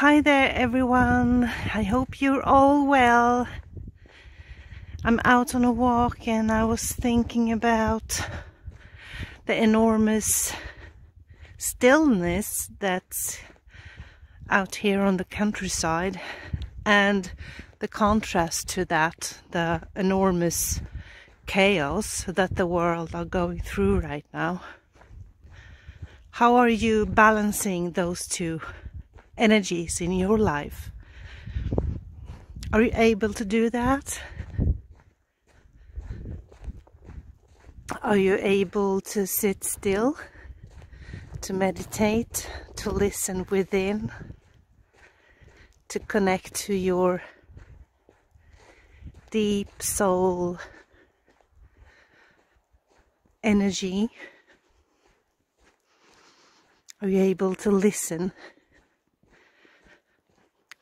Hi there, everyone. I hope you're all well. I'm out on a walk and I was thinking about the enormous stillness that's out here on the countryside and the contrast to that, the enormous chaos that the world are going through right now. How are you balancing those two energies in your life? Are you able to do that? Are you able to sit still, to meditate, to listen within, to connect to your deep soul energy? Are you able to listen?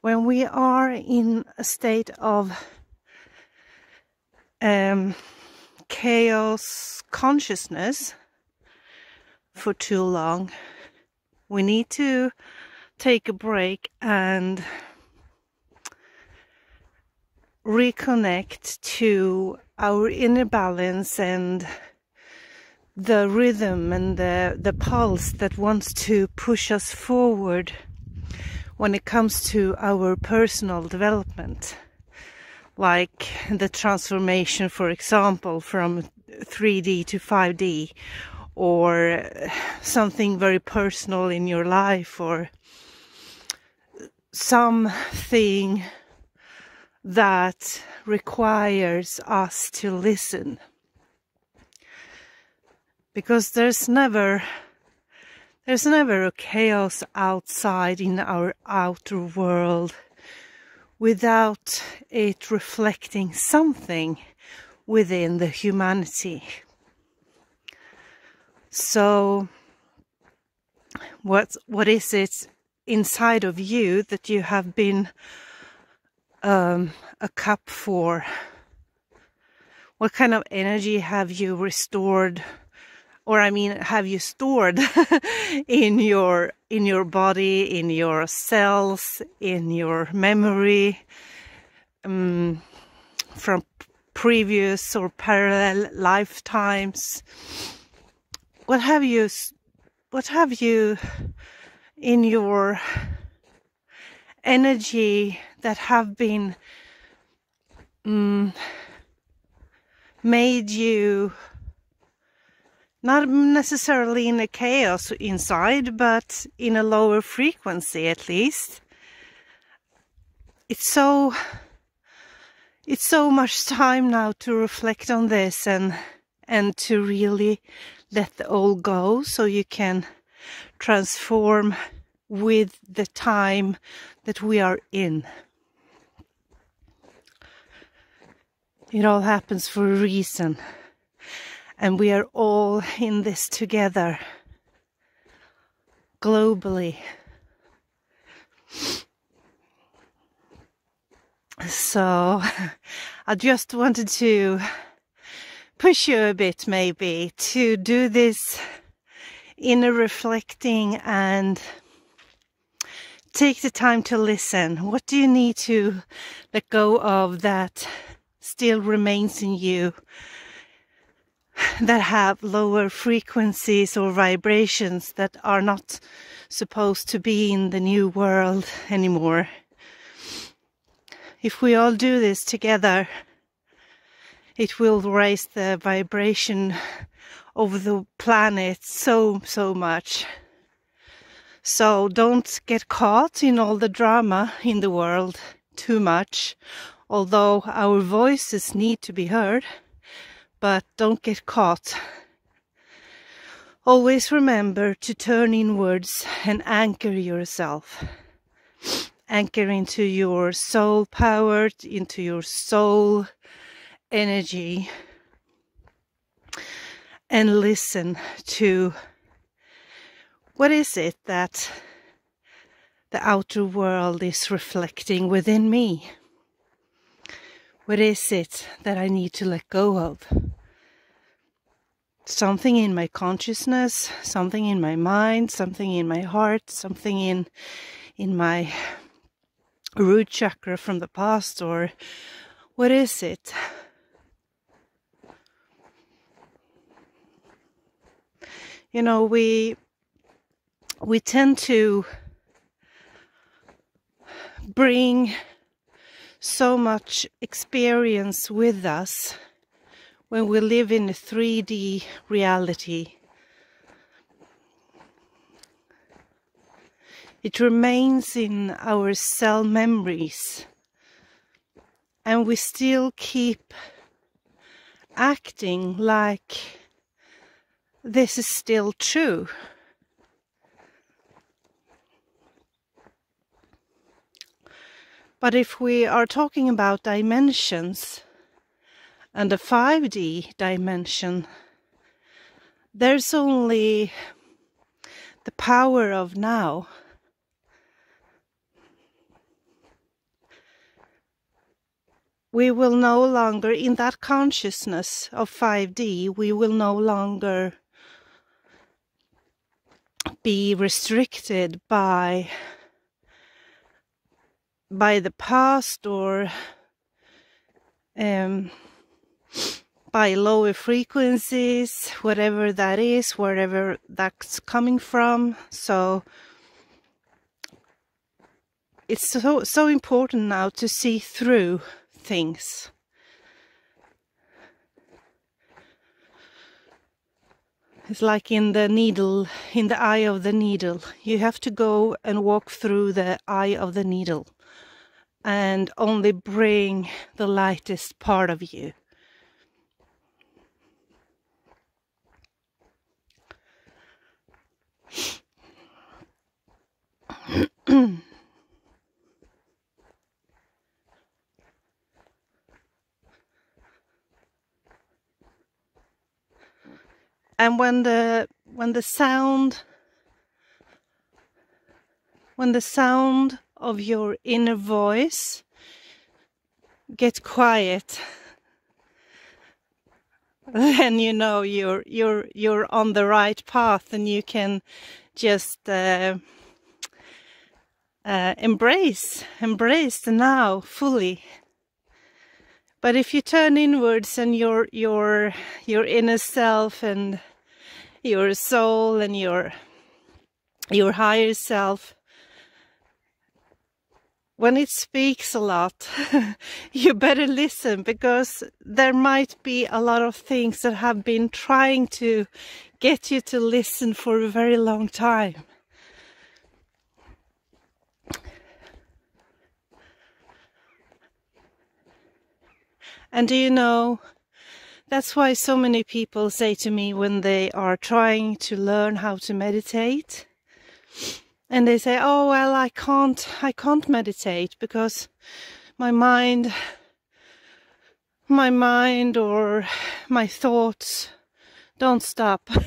When we are in a state of um, chaos consciousness for too long, we need to take a break and reconnect to our inner balance and the rhythm and the, the pulse that wants to push us forward when it comes to our personal development. Like the transformation, for example, from 3D to 5D, or something very personal in your life, or something that requires us to listen because there's never there's never a chaos outside in our outer world without it reflecting something within the humanity. So what what is it inside of you that you have been um, a cup for? What kind of energy have you restored? Or I mean, have you stored in your in your body, in your cells, in your memory um, from previous or parallel lifetimes? What have you? What have you in your energy that have been um, made you? Not necessarily in a chaos inside, but in a lower frequency at least. It's so it's so much time now to reflect on this and and to really let the old go so you can transform with the time that we are in. It all happens for a reason and we are all in this together globally. So I just wanted to push you a bit, maybe, to do this inner reflecting and take the time to listen. What do you need to let go of that still remains in you that have lower frequencies or vibrations that are not supposed to be in the new world anymore. If we all do this together, it will raise the vibration over the planet so, so much. So don't get caught in all the drama in the world too much, although our voices need to be heard but don't get caught. Always remember to turn inwards and anchor yourself. Anchor into your soul power, into your soul energy, and listen to what is it that the outer world is reflecting within me. What is it that I need to let go of? Something in my consciousness, something in my mind, something in my heart, something in in my root chakra from the past or what is it? You know, we we tend to bring so much experience with us when we live in a 3D reality. It remains in our cell memories, and we still keep acting like this is still true. But if we are talking about dimensions and a 5D dimension, there's only the power of now. We will no longer, in that consciousness of 5D, we will no longer be restricted by by the past or um, by lower frequencies, whatever that is, wherever that's coming from. So it's so so important now to see through things. It's like in the needle, in the eye of the needle. You have to go and walk through the eye of the needle and only bring the lightest part of you. And when the when the sound when the sound of your inner voice get quiet then you know you're you're you're on the right path and you can just uh, uh, embrace embrace the now fully. But if you turn inwards and your your your inner self and your soul and your your higher self when it speaks a lot, you better listen because there might be a lot of things that have been trying to get you to listen for a very long time. And do you know, that's why so many people say to me when they are trying to learn how to meditate, and they say oh well i can't i can't meditate because my mind my mind or my thoughts don't stop.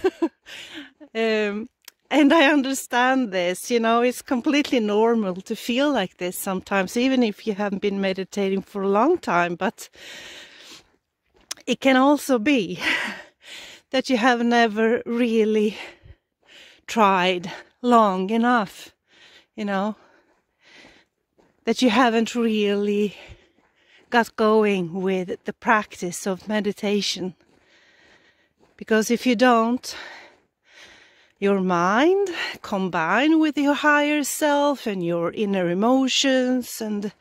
Um, and i understand this you know it's completely normal to feel like this sometimes even if you haven't been meditating for a long time but it can also be that you have never really tried long enough, you know, that you haven't really got going with the practice of meditation. Because if you don't, your mind combined with your higher self and your inner emotions and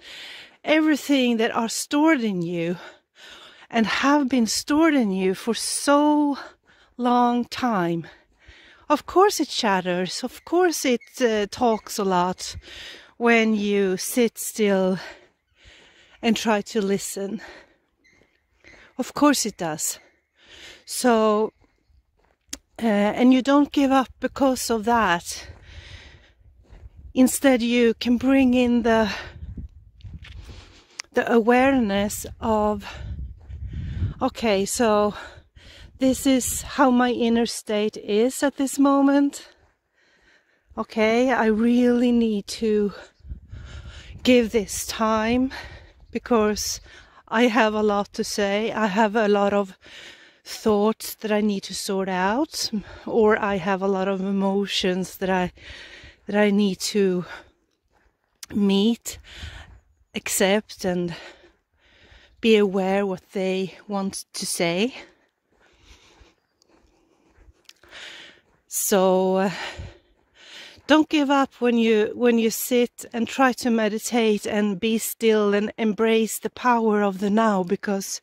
everything that are stored in you and have been stored in you for so long time of course it shatters. Of course it uh, talks a lot when you sit still and try to listen. Of course it does. So, uh, and you don't give up because of that. Instead, you can bring in the the awareness of okay, so this is how my inner state is at this moment. Okay, I really need to give this time because I have a lot to say. I have a lot of thoughts that I need to sort out or I have a lot of emotions that I that I need to meet accept and be aware what they want to say. So uh, don't give up when you when you sit and try to meditate and be still and embrace the power of the now because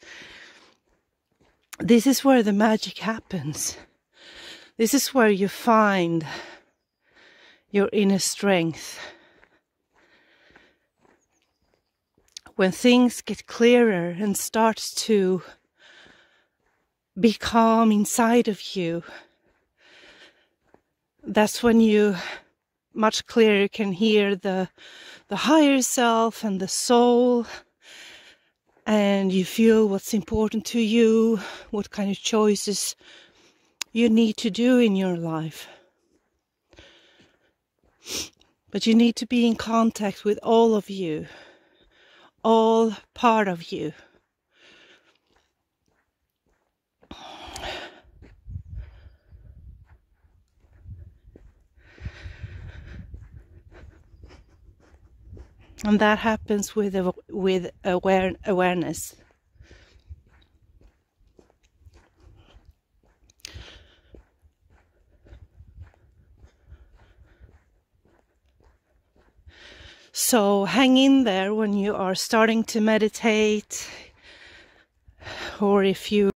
this is where the magic happens. This is where you find your inner strength. When things get clearer and start to be calm inside of you, that's when you much clearer can hear the the higher self and the soul and you feel what's important to you, what kind of choices you need to do in your life. But you need to be in contact with all of you, all part of you. and that happens with with aware, awareness so hang in there when you are starting to meditate or if you